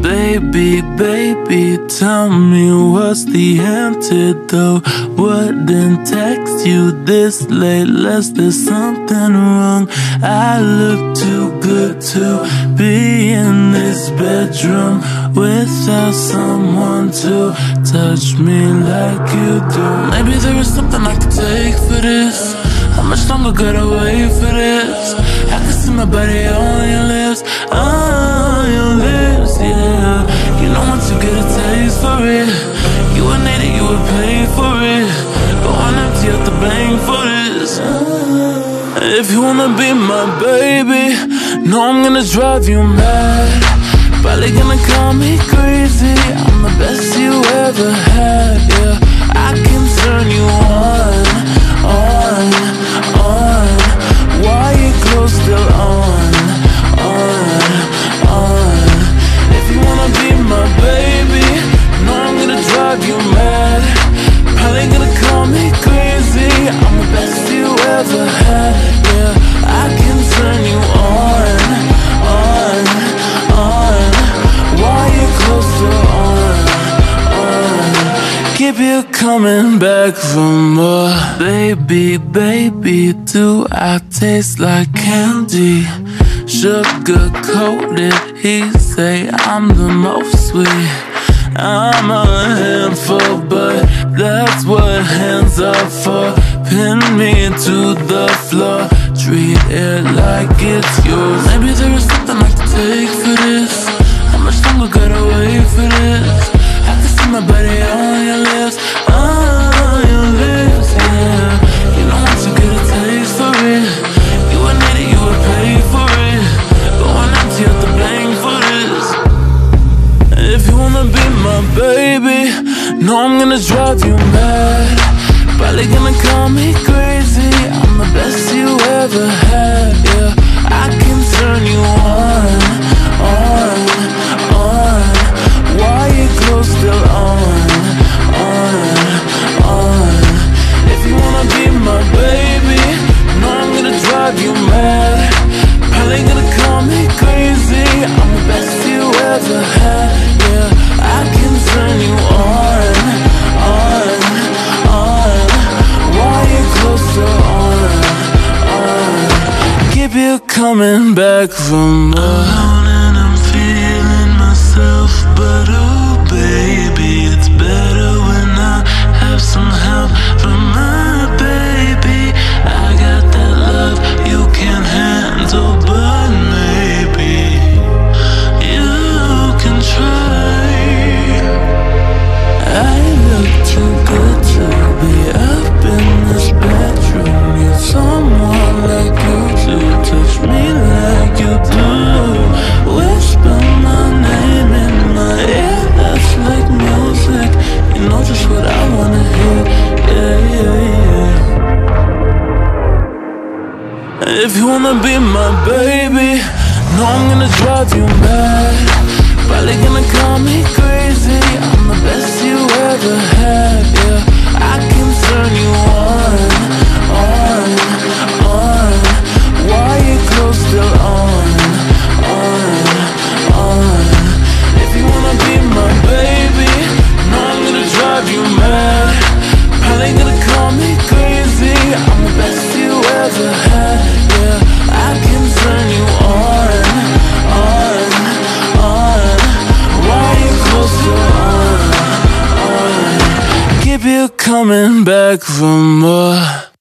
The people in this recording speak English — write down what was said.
Baby, baby, tell me what's the antidote? Wouldn't text you this late lest there's something wrong. I look too good to be in this bedroom without someone to touch me like you do. Maybe there is something I could take for this. How much longer gotta wait for this? I can see my body on your lips, on your lips, yeah. You know once you get a taste for it, you would need it, you would pay for it. Going empty at the bank for this. If you wanna be my baby, know I'm gonna drive you mad. Probably gonna call me crazy. You coming back for more, baby, baby. Do I taste like candy? Sugar coated, he say I'm the most sweet. I'm a handful, but that's what hands are for. Pin me to the floor, treat it like it's yours. Maybe there is something I can take for this. How much longer gotta wait for this? I can see my body on your lips, you wanna be my baby, know I'm gonna drive you mad. Probably gonna call me crazy. Coming back for more. And I'm feeling myself, but If you wanna be my baby, know I'm gonna drive you mad. Coming back for more.